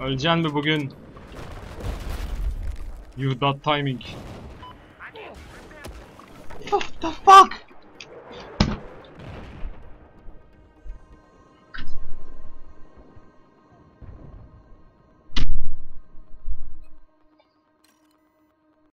Öleceksin mi bugün? You that timing. What the fuck?